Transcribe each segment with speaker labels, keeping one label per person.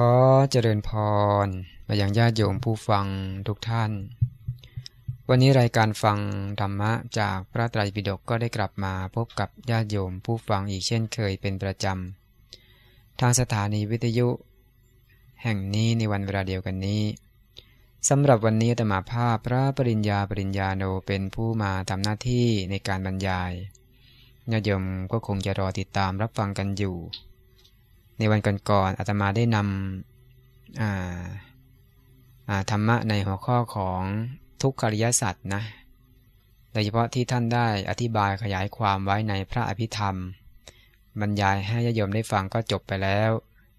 Speaker 1: ขอเจริญพรมายังญาติโยมผู้ฟังทุกท่าน วันนี้รายการฟังธรรมะจากพระไตรปิฎกก็ได้กลับมาพบกับญาติโยมผู้ฟังอีกเช่นเคยเป็นประจำ ทางสถานีวิทยุ แห่งนี้ในวันเวลาเดียวกันนี้สำหรับวันนี้ธรรมาภาพพระปริญญาปริญญาโนเป็นผู้มาทำหน้าที่ในการบรรยายญาติโยมก็คงจะรอติดตามรับฟังกันอยู่ ในวันก่อนๆอาตมาได้นำธรรมะในหัวข้อของทุกขริยสัตว์นะ โดยเฉพาะที่ท่านได้อธิบายขยายความไว้ในพระอภิธรรม บรรยายให้ญาโยมได้ฟังก็จบไปแล้ว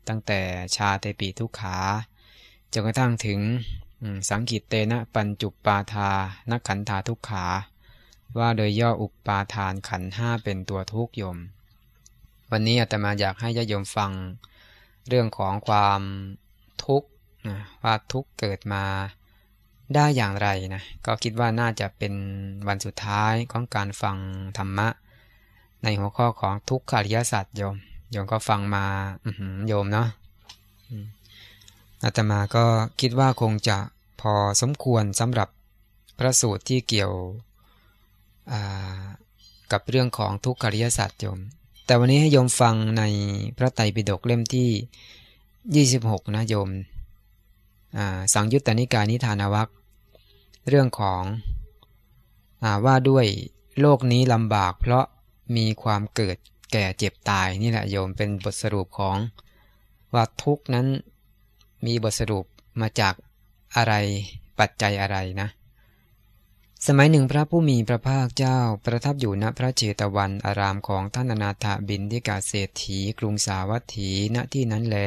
Speaker 1: ตั้งแต่ชาเตปีทุกขาจนกระทั่งถึงสังกิตเตนะปัญจุปปาทานักขันธาทุกขา ว่าโดยย่ออุปปาทานขันห้าเป็นตัวทุกยม วันนี้อาตมาอยากให้ญาติโยมฟังเรื่องของความทุกข์ว่าทุกข์เกิดมาได้อย่างไรนะก็คิดว่าน่าจะเป็นวันสุดท้ายของการฟังธรรมะ ในหัวข้อของทุกขอริยสัจโยมโยมก็ฟังมาโยมเนาะอาตมาก็คิดว่าคงจะพอสมควรสำหรับพระสูตรที่เกี่ยวกับเรื่องของทุกขริยสัจโยม แต่วันนี้ให้โยมฟังในพระไตรปิฎกเล่มที่ 26 นะโยม สังยุตตนิกายนิทานวัคเรื่องของอว่าด้วยโลกนี้ลำบาก เพราะมีความเกิดแก่เจ็บตายนี่แหละโยมเป็นบทสรุปของว่าทุกนั้นมีบทสรุปมาจากอะไรปัจจัยอะไรนะ สมัยหนึ่งพระผู้มีพระภาคเจ้าประทับอยู่ณพระเจตวันอารามของท่านอนาถบินทิกาเศรษฐีกรุงสาวัตถีณที่นั้นแล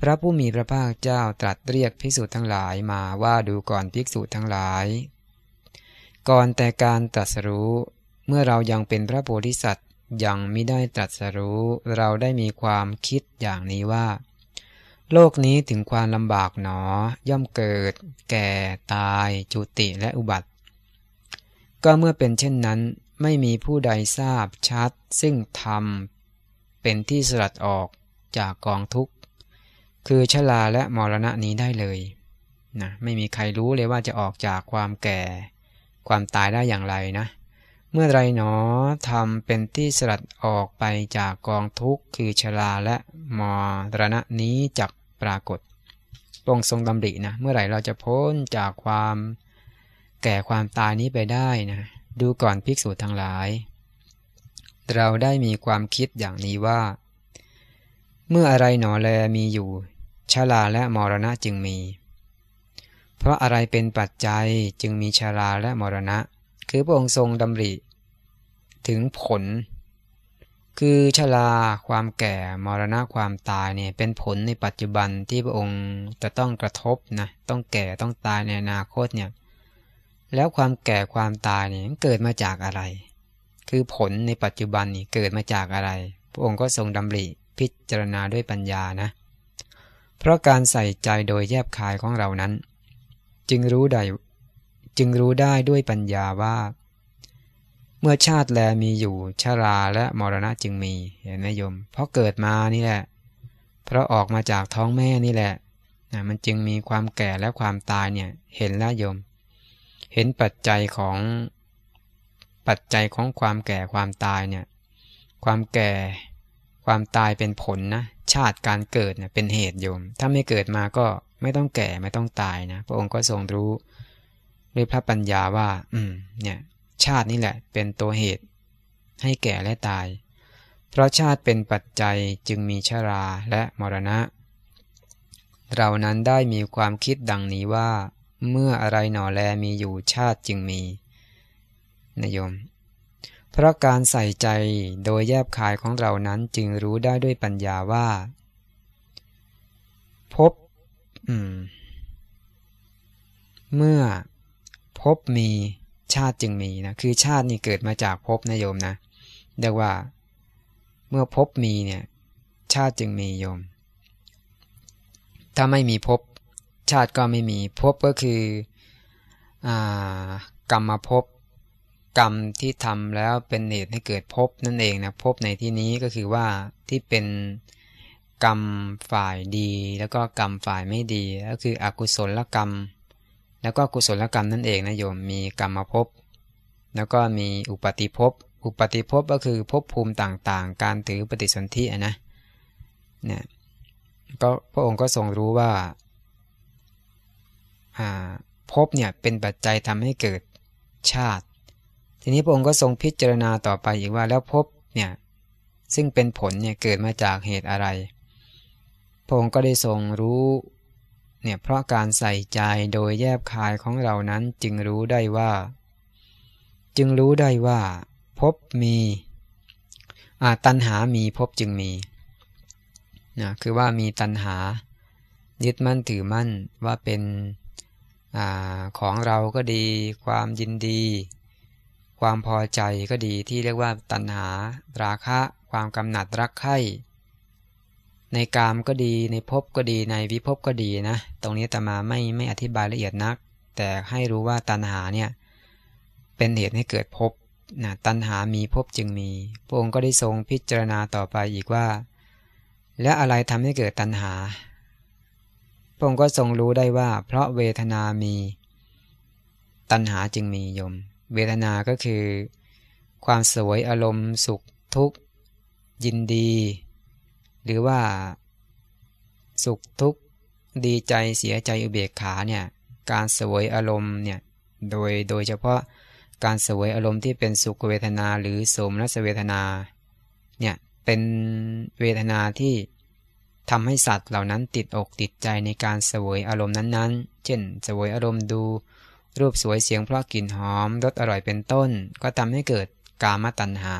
Speaker 1: พระผู้มีพระภาคเจ้าตรัสเรียกภิกษุทั้งหลายมาว่าดูก่อนภิกษุทั้งหลาย ก่อนแต่การตรัสรู้เมื่อเรายังเป็นพระโพธิสัตว์ยังไม่ได้ตรัสรู้ เราได้มีความคิดอย่างนี้ว่า โลกนี้ถึงความลำบากหนอ ย่อมเกิด แก่ ตาย จุติและอุบัติ ก็เมื่อเป็นเช่นนั้น ไม่มีผู้ใดทราบชัด ซึ่งธรรมเป็นที่สลัดออกจากกองทุกข์ คือชลาและมรณะนี้ได้เลยนะไม่มีใครรู้เลยว่าจะออกจากความแก่ ความตายได้อย่างไรนะ เมื่อไรหนอทำเป็นที่สลัดออกไปจากกองทุกข์ คือชลาและมรณะนี้จาก ปรากฏพระองค์ทรงดำรินะ เมื่อไหร่เราจะพ้นจากความแก่ความตายนี้ไปได้นะ ดูก่อนภิกษุทั้งหลาย เราได้มีความคิดอย่างนี้ว่า เมื่ออะไรหนอแลมีอยู่ชาลาและมรณะจึงมี เพราะอะไรเป็นปัจจัยจึงมีชาลาและมรณะ คือพระองค์ทรงดำริ ถึงผล คือชรา ความแก่ มรณะ ความตายเนี่ย เป็นผลในปัจจุบันที่พระองค์จะต้องกระทบนะ ต้องแก่ ต้องตายในอนาคตเนี่ย แล้วความแก่ ความตายเนี่ยเกิดมาจากอะไร คือผลในปัจจุบันนี่เกิดมาจากอะไร พระองค์ก็ทรงดำริพิจารณาด้วยปัญญานะ เพราะการใส่ใจโดยแยบคายของเรานั้น จึงรู้ได้ จึงรู้ได้ด้วยปัญญาว่า เมื่อชาติแลมีอยู่ชาราและมรณะจึงมีเห็นไหมโยม เพราะเกิดมานี่แหละ เพราะออกมาจากท้องแม่นี่แหละนะมันจึงมีความแก่และความตายเนี่ยเห็นแล้วโยม เห็นปัจจัยของปัจจัยของความแก่ความตายเนี่ยความแก่ความตายเป็นผลนะชาติการเกิดเนี่ยเป็นเหตุโยม ถ้าไม่เกิดมาก็ไม่ต้องแก่ไม่ต้องตายนะพระองค์ก็ทรงรู้ด้วยพระปัญญาว่า อืมเนี่ย ชาตินี่แหละ เป็นตัวเหตุ ให้แก่และตาย เพราะชาติเป็นปัจจัยจึงมีชาราและมรณะ เรานั้นได้มีความคิดดังนี้ว่า เมื่ออะไรหน่อแลมีอยู่ชาติจึงมีนยม เพราะการใส่ใจโดยแยบคายของเรานั้นจึงรู้ได้ด้วยปัญญาว่า พบเมื่อพบมี ชาติจึงมีนะคือชาตินี่เกิดมาจากภพนะโยมนะเรียกว่า เมื่อภพมีเนี่ย ชาติจึงมีโยม ถ้าไม่มีภพชาติก็ไม่มีภพก็คือกรรมมาภพกรรมที่ทำแล้วเป็นเหตุให้เกิดภพนั่นเองนะภพในที่นี้ก็คือว่าที่เป็นกรรมฝ่ายดี แล้วก็กรรมฝ่ายไม่ดี ก็คืออกุศลกรรม แล้วก็กุศลกรรมนั่นเองนะโยมมีกรรมภพแล้วก็มีอุปติภพอุปติภพก็คือภพภูมิต่างๆ การถือปฏิสนธินะเนี่ยก็พระองค์ก็ทรงรู้ว่าภพเนี่ยเป็นปัจจัยทำให้เกิดชาติ ทีนี้พระองค์ก็ทรงพิจารณาต่อไปอีกว่าแล้วภพเนี่ยซึ่งเป็นผลเนี่ยเกิดมาจากเหตุอะไร พระองค์ก็ได้ทรงรู้ เนี่ยเพราะการใส่ใจโดยแยบคายของเรานั้นจึงรู้ได้ว่า จึงรู้ได้ว่า พบมีตัณหามีพบจึงมีนะคือว่ามีตัณหา ยึดมั่นถือมั่นว่าเป็นอของเราก็ดี ความยินดี ความพอใจก็ดีที่เรียกว่าตัณหา ราคะ ความกำหนัดรักใคร่ ในกามก็ดีในภพก็ดีในวิภพก็ดีนะ ตรงนี้ตมาไม่ไม่อธิบายละเอียดนัก แต่ให้รู้ว่าตัณหาเนี่ยเป็นเหตุให้เกิดภพนะตัณหามีภพจึงมีพระองค์ก็ได้ทรงพิจารณาต่อไปอีกว่า และอะไรทำให้เกิดตัณหาพระองค์ก็ทรงรู้ได้ว่า เพราะเวทนามี ตัณหาจึงมียม เวทนาก็คือ ความสวยอารมณ์สุขทุกข์ ยินดี หรือว่า สุขทุกข์ดีใจเสียใจอุเบกขาเนี่ยการสวยอารมณ์เนี่ยโดยโดยเฉพาะการสวยอารมณ์ที่เป็นสุขเวทนาหรือโสมนัสเวทนาเนี่ยเป็นเวทนาที่ทำให้สัตว์เหล่านั้นติดอกติดใจในการสวยอารมณ์นั้นๆ เช่นสวยอารมณ์ดู รูปสวยเสียงเพราะกลิ่นหอมรสอร่อยเป็นต้น ก็ทำให้เกิดกามตัณหา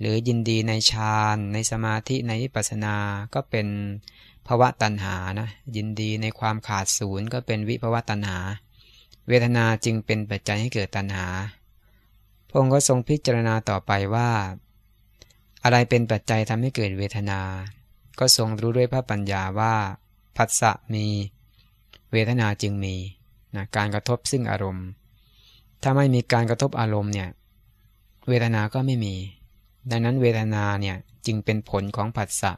Speaker 1: หรือยินดีในฌานในสมาธิในวิปัสสนา ก็เป็นภวะตัณหานะยินดีในความขาดศูนย์ก็เป็นวิภวะตัณหา เวทนาจึงเป็นปัจจัยให้เกิดตัณหาพระองค์ก็ทรงพิจารณาต่อไปว่า อะไรเป็นปัจจัยทำให้เกิดเวทนา ก็ทรงรู้ด้วยพระปัญญาว่าผัสสะมี เวทนาจึงมีนะการกระทบซึ่งอารมณ์ ถ้าไม่มีการกระทบอารมณ์เนี่ยเวทนาก็ไม่มี ดังนั้นเวทนาเนี่ยจึงเป็นผลของผัสสะ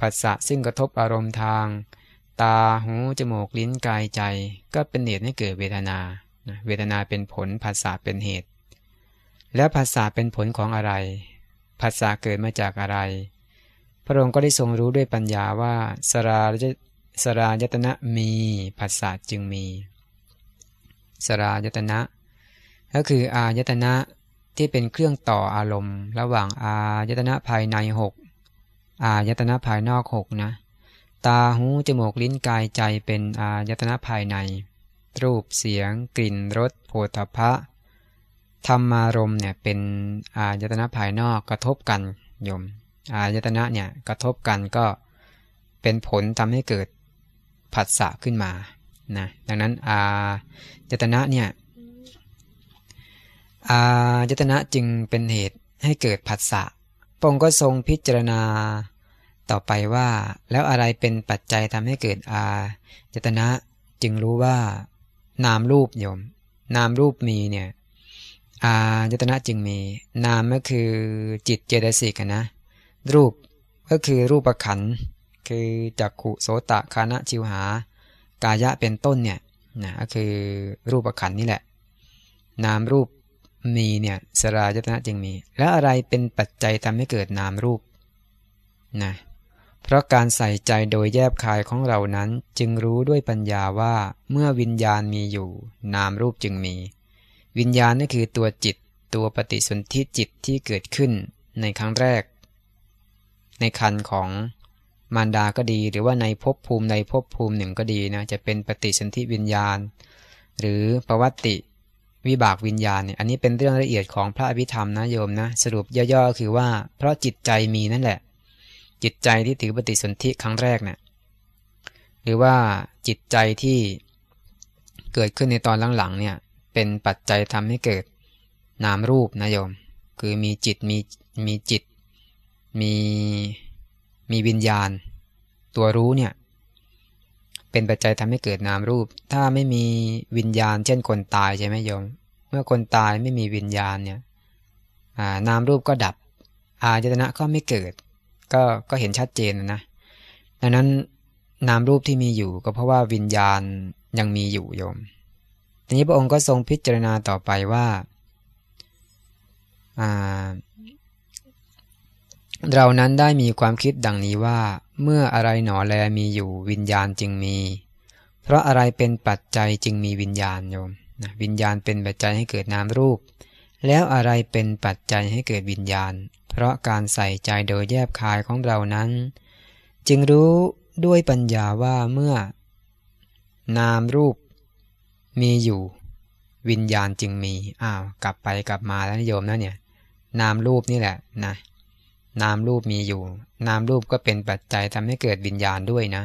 Speaker 1: ผัสสะซึ่งกระทบอารมณ์ทาง ตา หู จมูก ลิ้น กาย ใจ ก็เป็นเหตุให้เกิดเวทนา เวทนาเป็นผล ผัสสะเป็นเหตุ แล้วผัสสะเป็นผลของอะไร ผัสสะเกิดมาจากอะไร พระองค์ก็ได้ทรงรู้ด้วยปัญญาว่าสรายสรายตนะมีภาษาจึงมี สรายตนะ ก็คืออายตนะ ที่เป็นเครื่องต่ออารมณ์ ระหว่างอายตนะภายในหกอายตนะภายนอกหกนะ ตาหูจมูกลิ้นกายใจเป็นอายตนะภายใน รูปเสียง กลิ่นรสโผฏฐะธรรมารมเนี่ยเป็นอายตนะภายนอกกระทบกันโยมอายตนะเนี่ยกระทบกันก็เป็นผลทำให้เกิดผัสสะขึ้นมานะดังนั้นอายตนะเนี่ย อายตนะจึงเป็นเหตุให้เกิดผัสสะพระองก็ทรงพิจารณา ต่อไปว่า แล้วอะไรเป็นปัจจัยทำให้เกิดอายตนะจึงรู้ว่า นามรูปโยม นามรูปมีเนี่ยอายตนะจึงมี นามก็คือจิตเจตสิกนะ รูปก็คือรูปขันคือจักขุโสตคานะชิวหา กายะเป็นต้นเนี่ยนะก็คือรูปขันนี่แหละ นามรูป มีเนี่ยสรายตนะจึงมี แล้วอะไรเป็นปัจจัยทำให้เกิดนามรูปนะเพราะการใส่ใจโดยแยบคายของเรานั้นจึงรู้ด้วยปัญญาว่าเมื่อวิญญาณมีอยู่ นามรูปจึงมี วิญญาณนั่นคือตัวจิต ตัวปฏิสนธิจิตที่เกิดขึ้นในครั้งแรก ในคันของมารดาก็ดี หรือว่าในภพภูมิในภพภูมิหนึ่งก็ดีนะจะเป็นปฏิสนธิวิญญาณ หรือประวัติ วิบากวิญญาณเนี่ยอันนี้เป็นเรื่องละเอียดของพระอภิธรรมนะโยมนะ สรุปย่อๆคือว่า เพราะจิตใจมีนั่นแหละ จิตใจที่ถือปฏิสนธิครั้งแรกเนะี่ยหรือว่าจิตใจที่เกิดขึ้นในตอนหลังๆเนี่ย เป็นปัจจัยทำให้เกิดนามรูปนะโยม คือมีจิตมีมีจิต มีมีวิญญาณ ตัวรู้เนี่ย เป็นปัจจัยทำให้เกิดนามรูป ถ้าไม่มีวิญญาณ เช่นคนตายใช่ไหมโยม เมื่อคนตายไม่มีวิญญาณเนี่ยนามรูปก็ดับ อาจตนะก็ไม่เกิด ก็ก็เห็นชัดเจนนะดังนั้นนามรูปที่มีอยู่ก็เพราะว่าวิญญาณยังมีอยู่โยม ทีนี้พระองค์ก็ทรงพิจารณาต่อไปว่า เรานั้นได้มีความคิดดังนี้ว่า เมื่ออะไรหนอแลมีอยู่วิญญาณจึงมี เพราะอะไรเป็นปัจจัยจึงมีวิญญาณโยมนะวิญญาณเป็นปัจจัยให้เกิดนามรูป แล้วอะไรเป็นปัจจัยให้เกิดวิญญาณ เพราะการใส่ใจโดยแยบคายของเรานั้น จึงรู้ด้วยปัญญาว่าเมื่อ นามรูป มีอยู่ วิญญาณจึงมีอ้าวกลับไปกลับมาแล้วโยมนะเนี่ย นามรูปนี่แหละนะ นามรูปมีอยู่ นามรูปก็เป็นปัจจัยทำให้เกิดวิญญาณด้วยนะ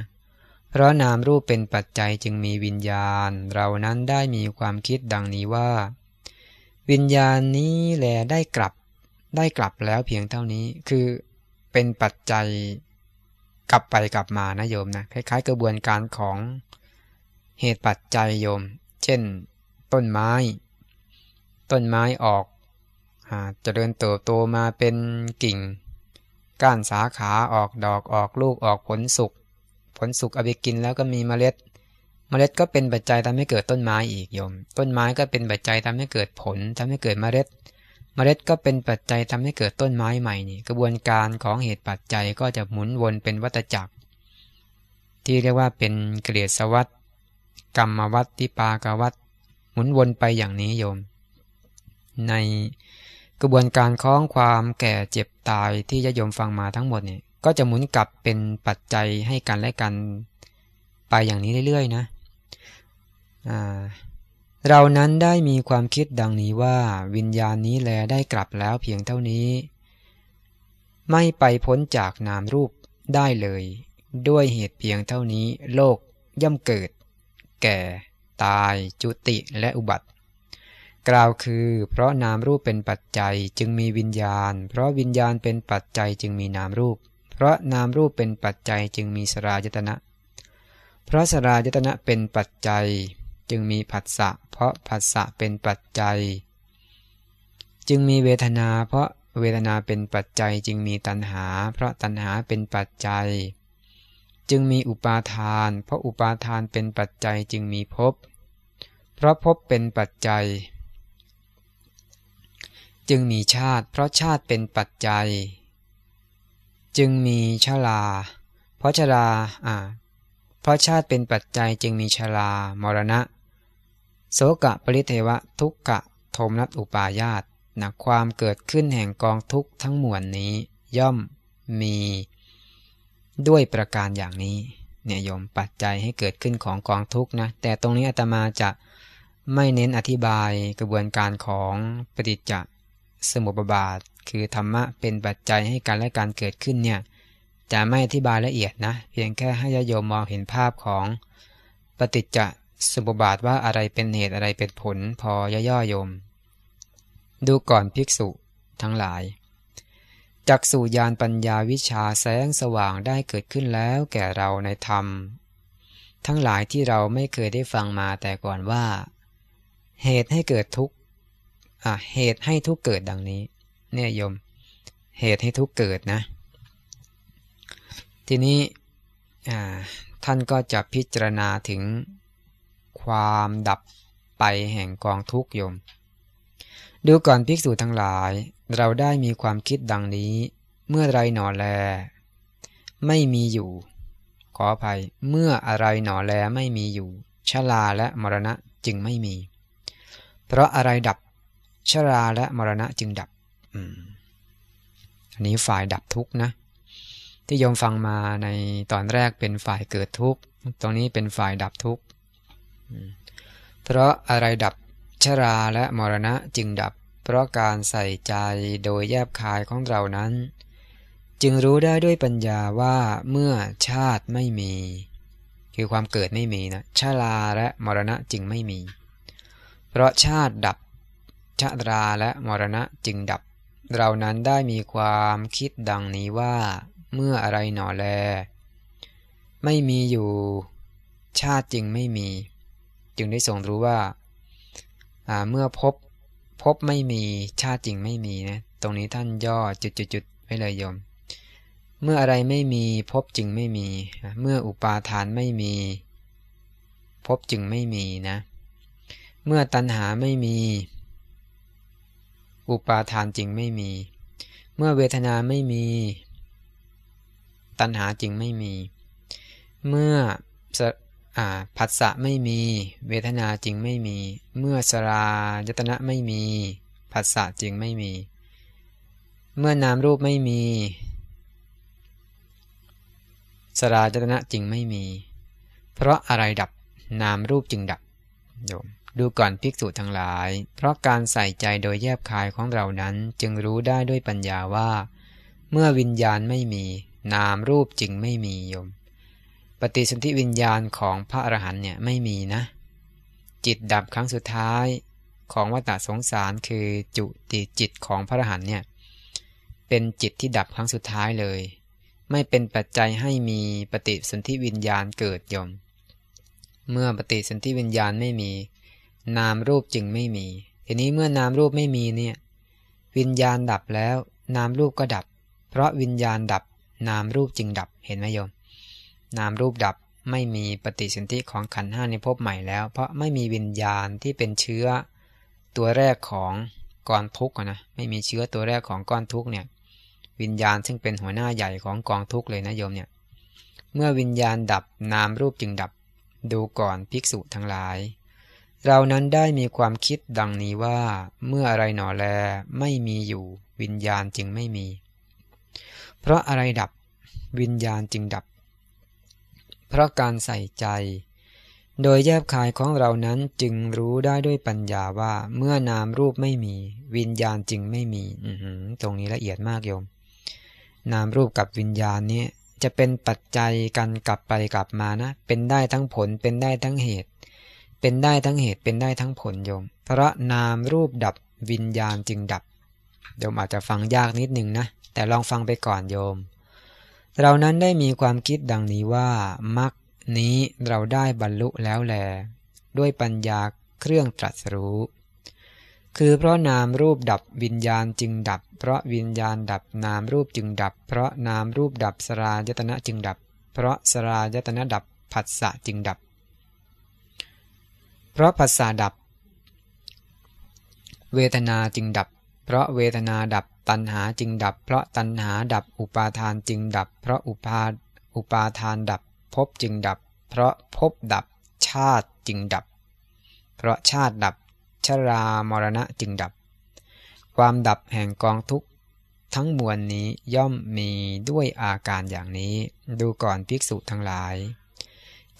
Speaker 1: เพราะนามรูปเป็นปัจจัยจึงมีวิญญาณ เรานั้นได้มีความคิดดังนี้ว่า วิญญาณนี้แลได้กลับ ได้กลับแล้วเพียงเท่านี้ คือเป็นปัจจัยกลับไปกลับมานะโยมนะคล้ายๆ กระบวนการของเหตุปัจจัยโยม เช่น ต้นไม้ ต้นไม้ออกจะเดินเติบโตมาเป็นกิ่ง ก้านสาขาออกดอกออกลูกออกผลสุก ผลสุกเอาไปกินแล้วก็มีเมล็ด เมล็ดก็เป็นปัจจัยทำให้เกิดต้นไม้อีกโยม ต้นไม้ก็เป็นปัจจัยทำให้เกิดผลทำให้เกิดเมล็ด เมล็ดก็เป็นปัจจัยทำให้เกิดต้นไม้ใหม่นี่ กระบวนการของเหตุปัจจัยก็จะหมุนวนเป็นวัฏจักร ที่เรียกว่าเป็นเกลียสวัตกรรมวัตติปากวัตหมุนวนไปอย่างนี้โยม ใน กระบวนการคล้องความแก่เจ็บตายที่ยะยมฟังมาทั้งหมดเนี่ยก็จะหมุนกลับเป็นปัจจัยให้กันและกันไปอย่างนี้เรื่อยๆนะเรานั้นได้มีความคิดดังนี้ว่าวิญญาณนี้แลได้กลับแล้วเพียงเท่านี้ ไม่ไปพ้นจากนามรูปได้เลย ด้วยเหตุเพียงเท่านี้ โลกย่อมเกิด แก่ ตาย จุติและอุบัติ กล่าวคือ เพราะนามรูปเป็นปัจจัยจึงมีวิญญาณ เพราะวิญญาณเป็นปัจจัยจึงมีนามรูป เพราะนามรูปเป็นปัจจัยจึงมีสรายตนะ เพราะสรายตนะเป็นปัจจัย จึงมีผัสสะ เพราะผัสสะเป็นปัจจัย จึงมีเวทนา เพราะเวทนาเป็นปัจจัยจึงมีตัณหา เพราะตัณหาเป็นปัจจัย จึงมีอุปาทาน เพราะอุปาทานเป็นปัจจัยจึงมีภพ เพราะภพเป็นปัจจัย จึงมีชาติเพราะชาติเป็นปัจจัย จึงมีชราเพราะชราอ่าเพราะชาติเป็นปัจจัยจึงมีชรามรณะ โสกะปริเทวะทุกกะโทมนัสอุปายาตนะความเกิดขึ้นแห่งกองทุกข์ทั้งมวลนี้ ย่อมมีด้วยประการอย่างนี้เนี่ยโยมปัจจัยให้เกิดขึ้นของกองทุกข์นะ แต่ตรงนี้อาตมาจะไม่เน้นอธิบายกระบวนการของปฏิจจ สมุปบาท คือธรรมะเป็นปัจจัยให้การและการเกิดขึ้นเนี่ยจะไม่อธิบายละเอียดนะ เพียงแค่ให้ญาโยมมองเห็นภาพของปฏิจจสมุปบาทว่าอะไรเป็นเหตุอะไรเป็นผลพอย่อโยม ดูก่อนภิกษุทั้งหลายจักสุญานปัญญาวิชาแสงสว่างได้เกิดขึ้นแล้วแก่เราในธรรม ทั้งหลายที่เราไม่เคยได้ฟังมาแต่ก่อนว่า เหตุให้เกิดทุกข์ เหตุให้ทุกเกิดดังนี้ เนี่ยโยม เหตุให้ทุกเกิดนะ ทีนี้ท่านก็จะพิจารณาถึงความดับไปแห่งกองทุกโยม ดูก่อนภิกษุทั้งหลาย เราได้มีความคิดดังนี้ เมื่อไรหนอแล ไม่มีอยู่ ขออภัย เมื่ออะไรหนอแลไม่มีอยู่ชลาและมรณะจึงไม่มี เพราะอะไรดับ ชราและมรณะจึงดับอันนี้ฝ่ายดับทุกข์นะ ที่ยมฟังมาในตอนแรกเป็นฝ่ายเกิดทุกข์ตรงนี้เป็นฝ่ายดับทุกข์เพราะอะไรดับชราและมรณะจึงดับ เพราะการใส่ใจโดยแยบคายของเรานั้น จึงรู้ได้ด้วยปัญญาว่าเมื่อชาติไม่มี คือความเกิดไม่มีนะชราและมรณะจึงไม่มี เพราะชาติดับ ชราและมรณะจึงดับ เรานั้นได้มีความคิดดังนี้ว่า เมื่ออะไรหนอแล ไม่มีอยู่ ชาติจึงไม่มี จึงได้ทรงรู้ว่า เมื่อพบพบไม่มีชาติจริงไม่มีนะตรงนี้ท่านย่อจุดๆๆไว้เลยโยม เมื่ออะไรไม่มีพบจึงไม่มี เมื่ออุปาทานไม่มีพบจึงไม่มีนะ เมื่อตัณหาไม่มี อุปาทานจึงไม่มี เมื่อเวทนาไม่มี ตัณหาจึงไม่มี เมื่อผัสสะไม่มี เวทนาจึงไม่มี เมื่อสรายตนะไม่มีผัสสะจึงไม่มี เมื่อนามรูปไม่มี สรายตนะจึงไม่มี เพราะอะไรดับนามรูปจึงดับโยม ดูก่อนภิกษุทั้งหลาย เพราะการใส่ใจโดยแยบคายของเรานั้นจึงรู้ได้ด้วยปัญญาว่า เมื่อวิญญาณไม่มี นามรูปจึงไม่มีโยม ปฏิสนธิวิญญาณของพระอรหันเนี่ยไม่มีนะ จิตดับครั้งสุดท้ายของวัฏสงสารคือจุติจิตของพระอรหันเนี่ยเป็นจิตที่ดับครั้งสุดท้ายเลย ไม่เป็นปัจจัยให้มีปฏิสนธิวิญญาณเกิดยม เมื่อปฏิสนธิวิญญาณไม่มี นามรูปจึงไม่มี ทีนี้เมื่อนามรูปไม่มีเนี่ย วิญญาณดับแล้ว นามรูปก็ดับ เพราะวิญญาณดับ นามรูปจึงดับเห็นไหมโยม นามรูปดับไม่มีปฏิสนธิของขันห้าในภพใหม่แล้ว เพราะไม่มีวิญญาณที่เป็นเชื้อตัวแรกของก้องทุกข์นะไม่มีเชื้อตัวแรกของก้อนทุกข์เนี่ย วิญญาณซึ่งเป็นหัวหน้าใหญ่ของกองทุกข์เลยนะโยมเนี่ย เมื่อวิญญาณดับนามรูปจึงดับ ดูก่อนภิกษุทั้งหลาย เรานั้นได้มีความคิดดังนี้ว่า เมื่ออะไรหนอแลไม่มีอยู่วิญญาณจึงไม่มี เพราะอะไรดับวิญญาณจึงดับ เพราะการใส่ใจ โดยแยบคายของเรานั้นจึงรู้ได้ด้วยปัญญาว่าเมื่อนามรูปไม่มี วิญญาณจึงไม่มีตรงนี้ละเอียดมากโยม นามรูปกับวิญญาณนี้จะเป็นปัจจัยกันกลับไปกลับมานะ เป็นได้ทั้งผลเป็นได้ทั้งเหตุ เป็นได้ทั้งเหตุเป็นได้ทั้งผลโยม เพราะนามรูปดับวิญญาณจึงดับ โยมอาจจะฟังยากนิดหนึ่งนะ แต่ลองฟังไปก่อนโยม เรานั้นได้มีความคิดดังนี้ว่ามรรคนี้เราได้บรรลุแล้วแล ด้วยปัญญาเครื่องตรัสรู้ คือเพราะนามรูปดับวิญญาณจึงดับ เพราะวิญญาณดับนามรูปจึงดับ เพราะนามรูปดับสรายตนะจึงดับ เพราะสรายตนะดับผัสสะจึงดับ เพราะผัสสะดับ เวทนาจึงดับ เพราะเวทนาดับ ตัณหาจึงดับ เพราะตัณหาดับ อุปาทานจึงดับ เพราะอุปาอุปาทานดับภพจึงดับ เพราะภพดับ ชาติจึงดับ เพราะชาติดับ ชรามรณะจึงดับ ความดับแห่งกองทุกข์ทั้งมวลนี้ย่อมมีด้วยอาการอย่างนี้ ดูก่อนภิกษุทั้งหลาย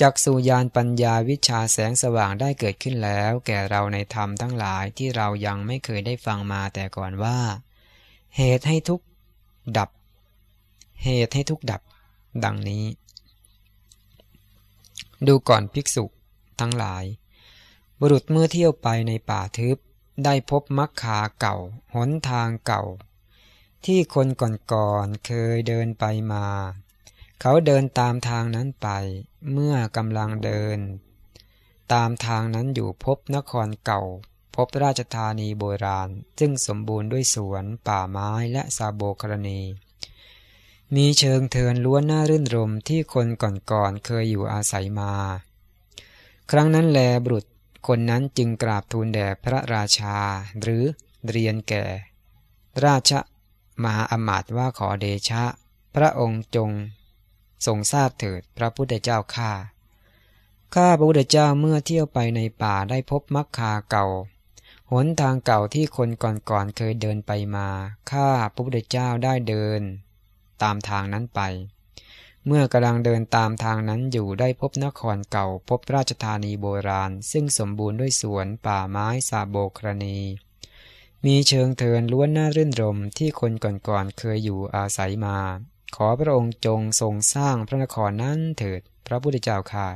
Speaker 1: จักสุยานปัญญาวิชาแสงสว่างได้เกิดขึ้นแล้ว แก่เราในธรรมทั้งหลายที่เรายังไม่เคยได้ฟังมาแต่ก่อนว่า เหตุให้ทุกดับ เหตุให้ทุกดับ ดังนี้ ดูก่อนภิกษุทั้งหลาย บุรุษเมื่อเที่ยวไปในป่าทึบ ได้พบมักคาเก่า หนทางเก่า ที่คนก่อนๆเคยเดินไปมา เขาเดินตามทางนั้นไป เมื่อกำลังเดิน ตามทางนั้นอยู่พบนครเก่า พบราชธานีโบราณ ซึ่งสมบูรณ์ด้วยสวน ป่าไม้และซาโบกรณี มีเชิงเทินล้วนน่ารื่นรมที่คนก่อนๆเคยอยู่อาศัยมา ครั้งนั้นแลบุรุษคนนั้นจึงกราบทูลแด่พระราชา หรือเรียนแก่ ราชมหาอมาตว่าขอเดชะ พระองค์จง ทรงทราบเถิดพระพุทธเจ้าข้าข้าพระพุทธเจ้าเมื่อเที่ยวไปในป่าได้พบมักคาเก่า หนทางเก่าที่คนก่อนๆเคยเดินไปมาข้าพระพุทธเจ้าได้เดิน ตามทางนั้นไป เมื่อกำลังเดินตามทางนั้นอยู่ได้พบนครเก่า พบราชธานีโบราณ ซึ่งสมบูรณ์ด้วยสวนป่าไม้ซาโบครณี มีเชิงเทินล้วนน่ารื่นรมที่คนก่อนๆเคยอยู่อาศัยมา ขอพระองค์จงทรงสร้างพระนครนั้นเถิด พระพุทธเจ้าค่ะ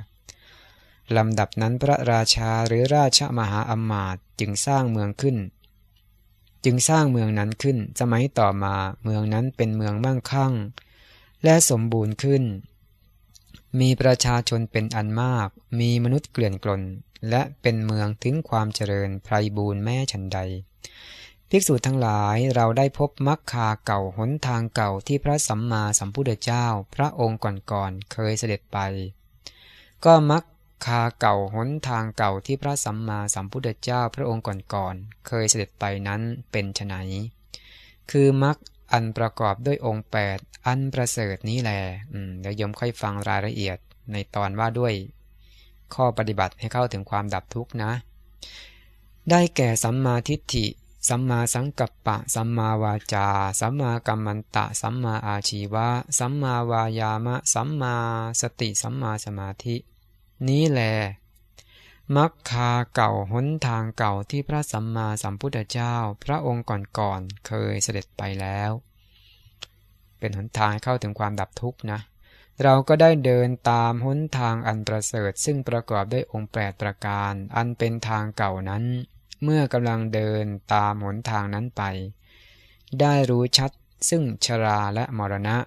Speaker 1: ลำดับนั้นพระราชาหรือราชมหาอมาตย์จึงสร้างเมืองขึ้น จึงสร้างเมืองนั้นขึ้น สมัยต่อมาเมืองนั้นเป็นเมืองมั่งคั่ง และสมบูรณ์ขึ้น มีประชาชนเป็นอันมาก มีมนุษย์เกลื่อนกลน และเป็นเมืองถึงความเจริญไพรบูรณ์แม่ฉันใด ภิกษุทั้งหลายเราได้พบมรรคาเก่าหนทางเก่าที่พระสัมมาสัมพุทธเจ้า พระองค์ก่อนๆเคยเสด็จไป ก็มรรคาเก่าหนทางเก่าที่พระสัมมาสัมพุทธเจ้าพระองค์ก่อนๆเคยเสด็จไปนั้นเป็นไนคือมรรคอันประกอบด้วยองค์ 8 อันประเสริฐนี้แหละเดี๋ยวยมค่อยฟังรายละเอียดในตอนว่าด้วย ข้อปฏิบัติให้เข้าถึงความดับทุกข์นะ ได้แก่สัมมาทิฏฐิ สัมมาสังกัปปะ สัมมาวาจา สัมมากัมมันตะ สัมมาอาชีวะ สัมมาวายามะ สัมมาสติ สัมมาสมาธิ นี้แหลมักคาเก่าหนทางเก่าที่พระสัมมาสัมพุทธเจ้า พระองค์ก่อนๆเคยเสด็จไปแล้ว เป็นหนทางเข้าถึงความดับทุกข์นะ เราก็ได้เดินตามหนทางอันประเสริฐซึ่งประกอบด้วยองค์แปดประการ อันเป็นทางเก่านั้น เมื่อกำลังเดินตามหนทางนั้นไป ได้รู้ชัดซึ่งชราและมรณะ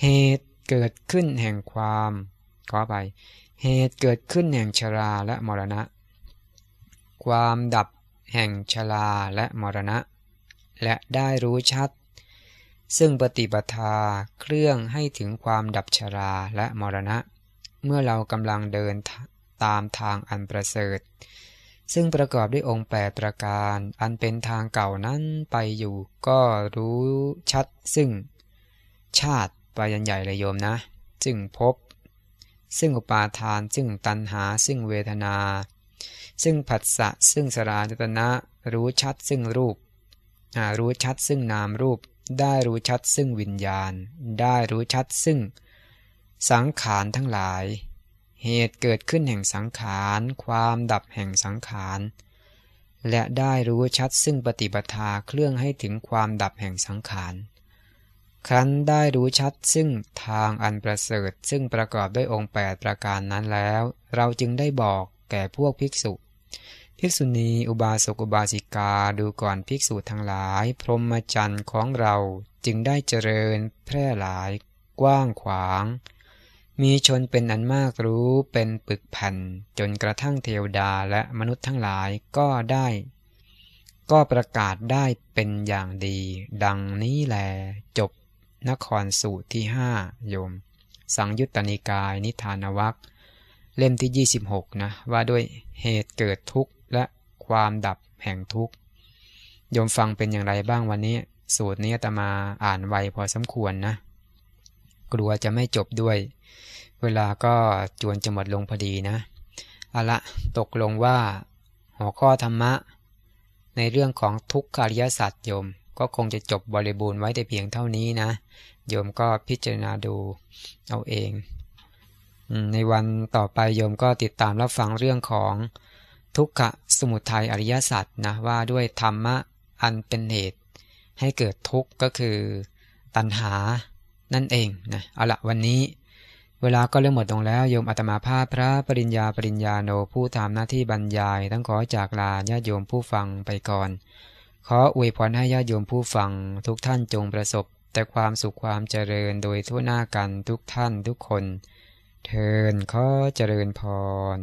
Speaker 1: เหตุเกิดขึ้นแห่งความขอไป เหตุเกิดขึ้นแห่งชราและมรณะ ความดับแห่งชราและมรณะ และได้รู้ชัด ซึ่งปฏิปทาเครื่องให้ถึงความดับชราและมรณะ เมื่อเรากำลังเดินตามทางอันประเสริฐ ซึ่งประกอบด้วยองค์แปดประการ อันเป็นทางเก่านั้นไปอยู่ ก็รู้ชัดซึ่ง ชาติไปยันใหญ่เลยโยมนะ ซึ่งพบ ซึ่งอุปาทาน ซึ่งตัณหา ซึ่งเวทนา ซึ่งผัสสะ ซึ่งสราจตนะ รู้ชัดซึ่งรูป รู้ชัดซึ่งนามรูป ได้รู้ชัดซึ่งวิญญาณ ได้รู้ชัดซึ่งสังขารทั้งหลาย เหตุเกิดขึ้นแห่งสังขาร ความดับแห่งสังขาร และได้รู้ชัดซึ่งปฏิปทาเครื่องให้ถึงความดับแห่งสังขาร ครั้นได้รู้ชัดซึ่งทางอันประเสริฐ ซึ่งประกอบด้วยองค์ 8 ประการนั้นแล้ว เราจึงได้บอกแก่พวกภิกษุ ภิกษุณีอุบาสกอุบาสิกาดูก่อนภิกษุทั้งหลาย พรหมจรรย์ของเราจึงได้เจริญแพร่หลาย กว้างขวาง มีชนเป็นอันมากรู้เป็นปึกแผ่นจนกระทั่งเทวดาและมนุษย์ทั้งหลายก็ได้ ก็ประกาศได้เป็นอย่างดี ดังนี้แล จบนครสูตรที่ห้าโยม สังยุตตนิกายนิทานวัคเล่มที่ 26 นะ ว่าด้วยเหตุเกิดทุกข์และความดับแห่งทุกข์โยมฟังเป็นอย่างไรบ้างวันนี้ สูตรนี้ตมาอ่านไวพอสมควรนะ กลัวจะไม่จบด้วย เวลาก็จวนจะหมดลงพอดีนะเอาละตกลงว่า หัวข้อธรรมะ ในเรื่องของทุกขาริยสัจโยม ก็คงจะจบบริบูรณ์ไว้แต่เพียงเท่านี้นะ โยมก็พิจารณาดูเอาเอง ในวันต่อไปโยมก็ติดตามรับฟังเรื่องของทุกขสมุทัยอริยสัจนะว่าด้วยธรรมะอันเป็นเหตุ ให้เกิดทุกข์ก็คือตัณหานั่นเองนะเอาละวันนี้ เวลาก็เริ่มหมดลงแล้วโยมอาตมาภาพพระปริญญาปริญญาโนผู้ทำหน้าที่บรรยาย ต้องขอจากลาญาโยมผู้ฟังไปก่อน ขออวยพรให้ญาโยมผู้ฟัง ทุกท่านจงประสบ แต่ความสุขความเจริญโดยทั่วหน้ากันทุกท่านทุกคน เทินขอเจริญพร